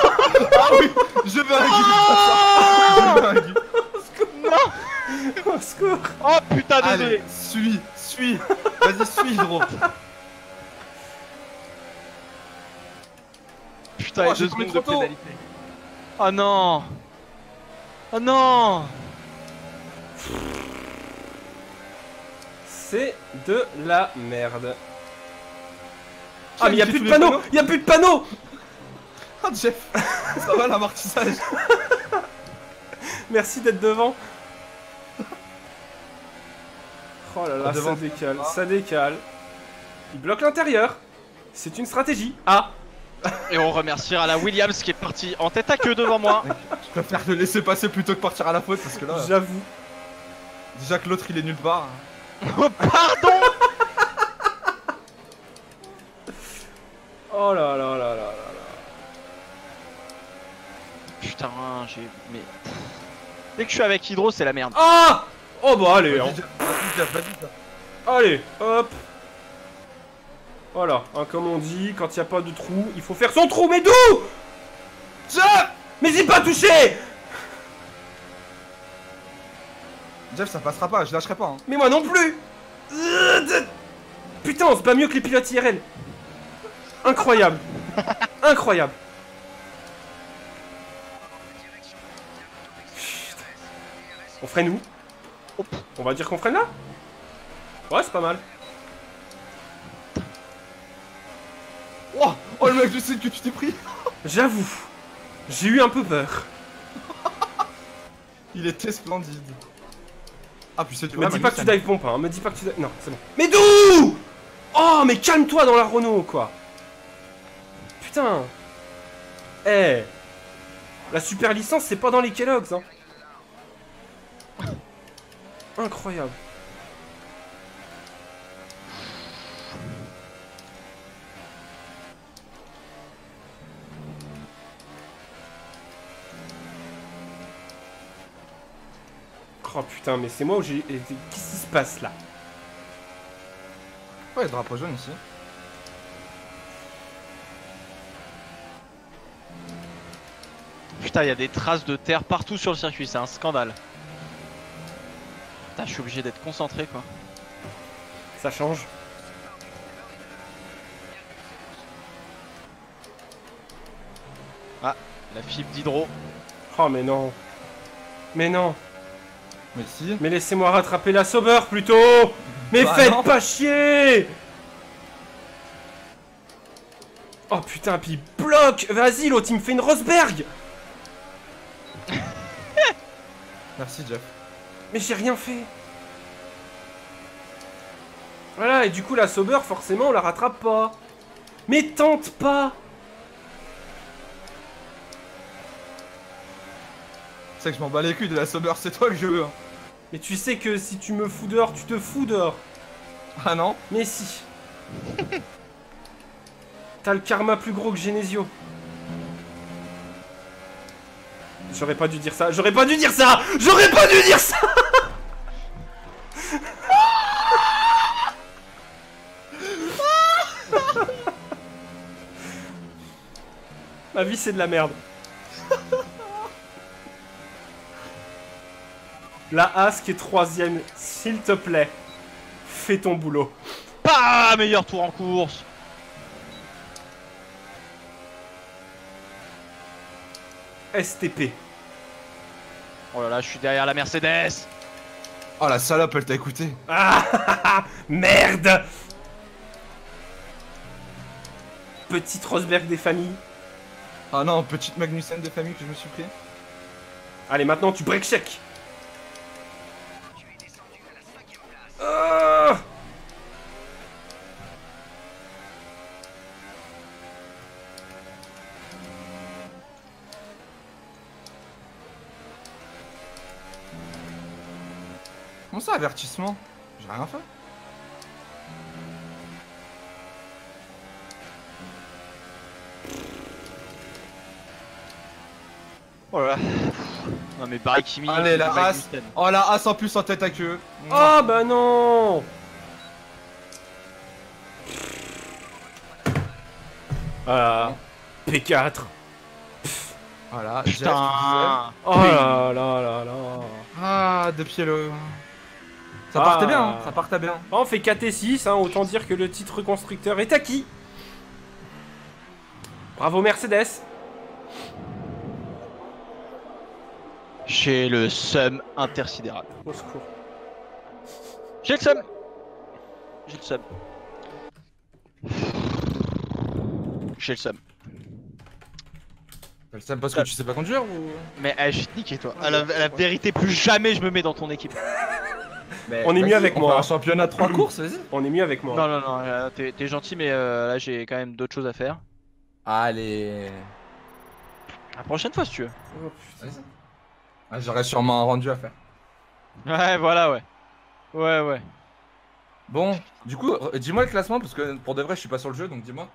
Ah oui Je veux un guide Je Au secours. Oh putain, désolé. Allez, suis, suis. Vas-y, suis Hydro Putain, Oh, et deux secondes de pénalité. Oh non Oh non C'est de la merde. Ah mais y'a plus de panneaux Y'a plus de panneaux Ah Jeff [laughs] Ça va l'amortissage Merci d'être devant. Oh là là, Devant. ça décale, ça décale. Il bloque l'intérieur. C'est une stratégie. Ah Et on remerciera la Williams qui est partie en tête à queue devant moi. Je préfère te laisser passer plutôt que partir à la faute parce que là, J'avoue. déjà que l'autre il est nulle part. Oh, pardon Oh là là là là là là. Putain, j'ai... Mais... Dès que je suis avec Hydro, c'est la merde. Ah Oh bah allez, hein. Vas-y, Jeff. allez, hop. Voilà, hein, comme on dit, quand il n'y a pas de trou, il faut faire son trou, mais d'où? Jeff Mais j'ai pas touché Jeff, ça passera pas, je lâcherai pas. Hein. Mais moi non plus Putain, c'est pas mieux que les pilotes IRL Incroyable Incroyable. On freine où? On va dire qu'on freine là? Ouais, c'est pas mal. Oh, oh le mec, je sais que tu t'es pris. J'avoue, j'ai eu un peu peur. [laughs] Il était splendide. Ah, puis c'est tu Me dis pas que tu dive pompe, hein. Me dis pas que tu dive... Non, c'est bon. Mais d'où? Oh, mais calme-toi dans la Renault, quoi. Putain. Eh. La super licence, c'est pas dans les Kellogg's, hein. [laughs] Incroyable. Oh putain, mais c'est moi où j'ai. Qu'est-ce qui se passe là? Ouais, drapeau jaune ici. Putain, il y a des traces de terre partout sur le circuit, c'est un scandale. Putain, je suis obligé d'être concentré quoi. Ça change. La fibre d'hydro. Oh mais non. Mais non. Mais si. Mais laissez-moi rattraper la sauveur plutôt. Mais Bah faites non. pas chier. Oh putain, puis il bloque. Vas-y, l'autre, il me fait une Rosberg. [laughs] Merci Jeff. Mais j'ai rien fait. Voilà, et du coup, la sauveur, forcément, on la rattrape pas. Mais tente pas C'est que je m'en bats les culs de la sober, c'est toi que je veux. hein. Mais tu sais que si tu me fous dehors, tu te fous dehors Ah non Mais si T'as le karma plus gros que Genesio. J'aurais pas dû dire ça, j'aurais pas dû dire ça J'aurais pas dû dire ça [laughs] Ma vie c'est de la merde. La As qui est troisième, s'il te plaît, fais ton boulot. Pas meilleur tour en course. STP. Oh là là, je suis derrière la Mercedes. Oh la salope, elle t'a écouté. Ah [laughs] Merde Petite Rosberg des familles. Ah non, petite Magnussen de famille que je me suis pris. Allez, maintenant tu break check. Avertissement J'ai rien fait. Oh là là. Non mais Barry Kimi. Allez, la race. Oh la as en plus en tête à queue. Oh bah non Voilà. P4. Voilà, Jeff, Putain. Oh là là là là. Ah, de pied le. Ça Ah. partait bien, hein, ça partait bien. On fait 4 et 6, hein, autant dire que le titre constructeur est acquis. Bravo Mercedes. J'ai le seum intersidéral. Au secours. J'ai le seum. J'ai le seum. J'ai le seum. T'as le seum parce que tu sais pas conduire ou? Mais eh, je te niquer toi. À la, à la vérité, plus jamais je me mets dans ton équipe. On est mieux avec moi. On un championnat 3 courses, vas-y. On est mieux avec moi. Non, non, non, euh, t'es t'es gentil, mais euh, là j'ai quand même d'autres choses à faire. Allez. La prochaine fois si tu veux. Oh, putain. Ah, J'aurais sûrement un rendu à faire. Ouais, voilà, ouais. Ouais, ouais. Bon, du coup, dis-moi le classement parce que pour de vrai, je suis pas sur le jeu donc dis-moi.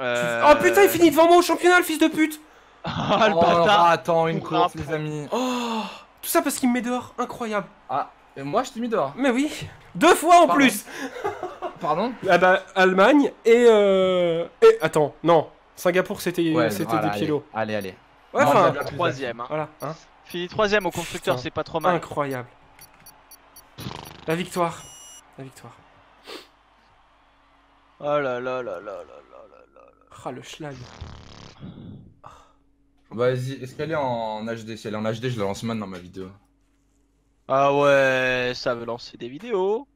Euh... Oh putain, il finit devant moi au championnat, le fils de pute Ah, [laughs] le oh, bâtard attends, une course, les amis. Oh Tout ça parce qu'il me met dehors, incroyable. Ah, et moi je t'ai mis dehors. Mais oui, deux fois en Pardon. plus [laughs] Pardon? Ah bah, Allemagne et euh... Et, attends, non, Singapour c'était c'était voilà, des piélos. Allez, allez. Ouais, enfin, plus Troisième, hein. voilà, hein. Fini troisième au constructeur, c'est pas trop mal. Incroyable. La victoire. La victoire. Oh là là là là là là là là. Ah, le schlag. Vas-y, est-ce qu'elle est en HD Si elle est en HD, je la lance maintenant ma vidéo. Ah ouais, ça veut lancer des vidéos.